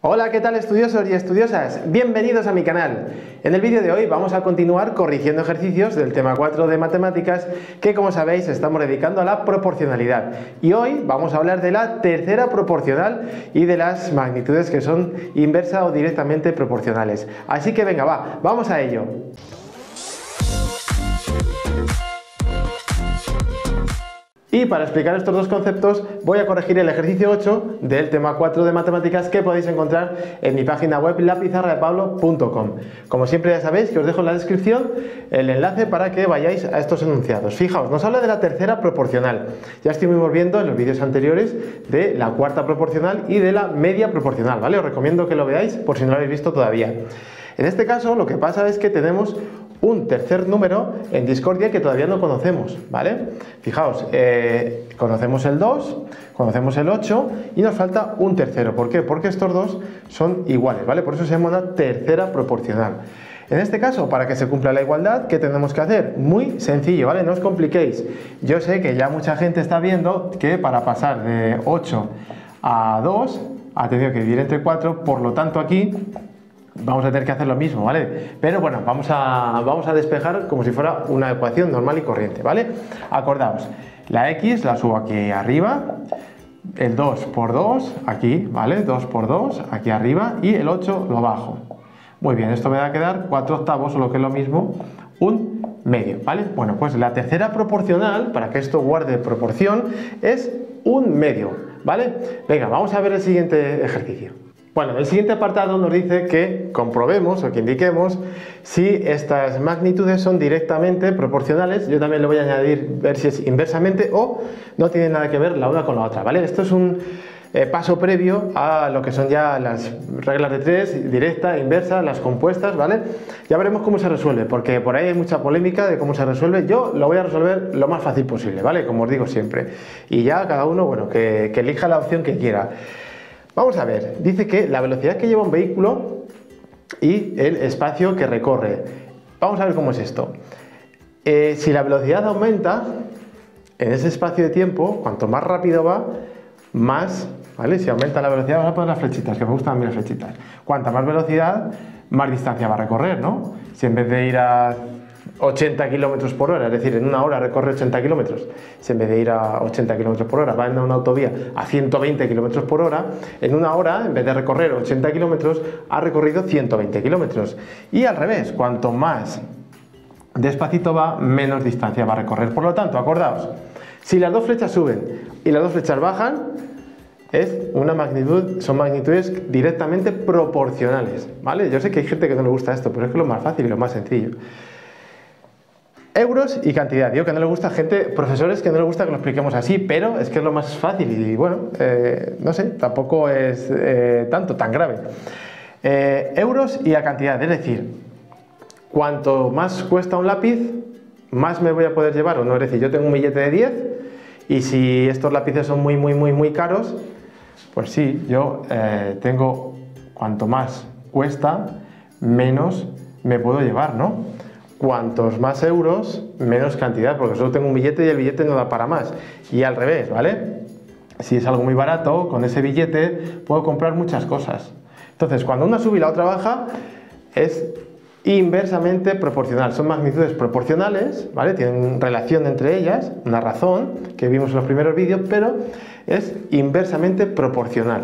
Hola, ¿qué tal estudiosos y estudiosas? Bienvenidos a mi canal. En el vídeo de hoy vamos a continuar corrigiendo ejercicios del tema 4 de matemáticas que como sabéis estamos dedicando a la proporcionalidad. Y hoy vamos a hablar de la tercera proporcional y de las magnitudes que son inversa o directamente proporcionales. Así que venga, va, vamos a ello. Y para explicar estos dos conceptos voy a corregir el ejercicio 8 del tema 4 de matemáticas que podéis encontrar en mi página web lapizarradepablo.com. Como siempre ya sabéis que os dejo en la descripción el enlace para que vayáis a estos enunciados. Fijaos, nos habla de la tercera proporcional. Ya estuvimos viendo en los vídeos anteriores de la cuarta proporcional y de la media proporcional, ¿vale? Os recomiendo que lo veáis por si no lo habéis visto todavía. En este caso lo que pasa es que tenemos un tercer número en discordia que todavía no conocemos, ¿vale? Fijaos, eh, conocemos el 2, conocemos el 8 y nos falta un tercero. ¿Por qué? Porque estos dos son iguales, ¿vale? Por eso se llama una tercera proporcional. En este caso, para que se cumpla la igualdad, ¿qué tenemos que hacer? Muy sencillo, ¿vale? No os compliquéis. Yo sé que ya mucha gente está viendo que para pasar de 8 a 2 ha tenido que dividir entre 4, por lo tanto aquí vamos a tener que hacer lo mismo, ¿vale? Pero bueno, vamos a, vamos a despejar como si fuera una ecuación normal y corriente, ¿vale? Acordaos, la x la subo aquí arriba, el 2 por 2 aquí, ¿vale? 2 por 2 aquí arriba y el 8 lo bajo. Muy bien, esto me va a quedar 4 octavos o lo que es lo mismo, un medio, ¿vale? Bueno, pues la tercera proporcional, para que esto guarde proporción, es un medio, ¿vale? Venga, vamos a ver el siguiente ejercicio. Bueno, el siguiente apartado nos dice que comprobemos o que indiquemos si estas magnitudes son directamente proporcionales. Yo también le voy a añadir ver si es inversamente o no tiene nada que ver la una con la otra, ¿vale? Esto es un eh, paso previo a lo que son ya las reglas de tres, directa, inversa, las compuestas, ¿vale? Ya veremos cómo se resuelve, porque por ahí hay mucha polémica de cómo se resuelve. Yo lo voy a resolver lo más fácil posible, ¿vale? Como os digo siempre. Y ya cada uno, bueno, que, que elija la opción que quiera. Vamos a ver, dice que la velocidad que lleva un vehículo y el espacio que recorre. Vamos a ver cómo es esto. Eh, si la velocidad aumenta en ese espacio de tiempo, cuanto más rápido va, más, ¿vale? Si aumenta la velocidad, vamos a poner las flechitas, que me gustan a mí las flechitas. Cuanta más velocidad, más distancia va a recorrer, ¿no? Si en vez de ir a 80 kilómetros por hora, es decir, en una hora recorre 80 kilómetros, si en vez de ir a 80 kilómetros por hora va en una autovía a 120 kilómetros por hora, en una hora, en vez de recorrer 80 kilómetros, ha recorrido 120 kilómetros. Y al revés, cuanto más despacito va, menos distancia va a recorrer. Por lo tanto, acordaos, si las dos flechas suben y las dos flechas bajan, es una magnitud, son magnitudes directamente proporcionales, ¿vale? Yo sé que hay gente que no le gusta esto, pero es que es lo más fácil y lo más sencillo euros y cantidad. Digo que no le gusta gente, profesores que no le gusta que lo expliquemos así, pero es que es lo más fácil y bueno, eh, no sé, tampoco es eh, tanto, tan grave. Eh, euros y a cantidad, es decir, cuanto más cuesta un lápiz, más me voy a poder llevar o no. Es decir, yo tengo un billete de 10 y si estos lápices son muy, muy, muy, muy caros, pues sí, yo tengo cuanto más cuesta, menos me puedo llevar, ¿no? Cuantos más euros, menos cantidad, porque solo tengo un billete y el billete no da para más. Y al revés, ¿vale? Si es algo muy barato, con ese billete puedo comprar muchas cosas. Entonces, cuando una sube y la otra baja, es inversamente proporcional. Son magnitudes proporcionales, ¿vale? Tienen relación entre ellas, una razón que vimos en los primeros vídeos, pero es inversamente proporcional.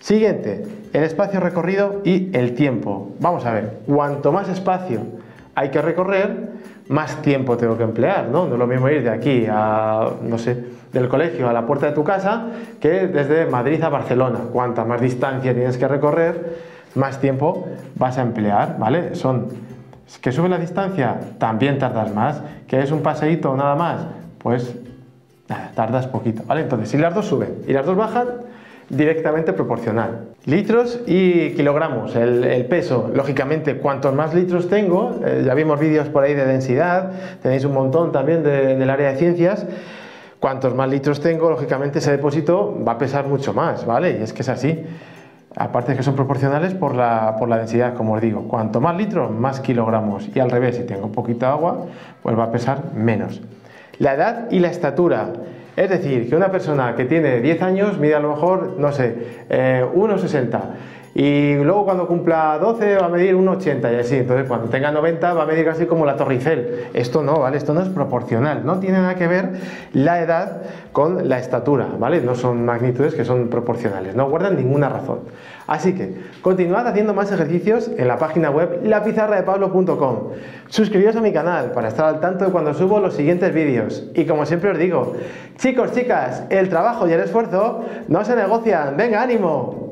Siguiente, el espacio recorrido y el tiempo. Vamos a ver, cuanto más espacio hay que recorrer, más tiempo tengo que emplear, ¿no? No es lo mismo ir de aquí a, no sé, del colegio a la puerta de tu casa que desde Madrid a Barcelona. Cuanta más distancia tienes que recorrer, más tiempo vas a emplear, ¿vale? Son que sube la distancia, también tardas más. Que es un paseíto nada más, pues tardas poquito, ¿vale? Entonces, si las dos suben y las dos bajan, directamente proporcional. Litros y kilogramos, el, peso. Lógicamente, cuantos más litros tengo, eh, ya vimos vídeos por ahí de densidad, tenéis un montón también del área de ciencias, cuantos más litros tengo, lógicamente ese depósito va a pesar mucho más, ¿vale? Y es que es así. Aparte de que son proporcionales por la, por la densidad, como os digo. Cuanto más litros, más kilogramos. Y al revés, si tengo poquita agua, pues va a pesar menos. La edad y la estatura. Es decir, que una persona que tiene 10 años mide a lo mejor, no sé, 1,60 eh, y luego cuando cumpla 12 va a medir 1,80 y así. Entonces cuando tenga 90 va a medir casi como la Torre Eiffel. Esto no, ¿vale? Esto no es proporcional. No tiene nada que ver la edad con la estatura, ¿vale? No son magnitudes que son proporcionales. No guardan ninguna razón. Así que continuad haciendo más ejercicios en la página web lapizarradepablo.com. Suscribíos a mi canal para estar al tanto de cuando subo los siguientes vídeos. Y como siempre os digo, chicos, chicas, el trabajo y el esfuerzo no se negocian. Venga, ánimo.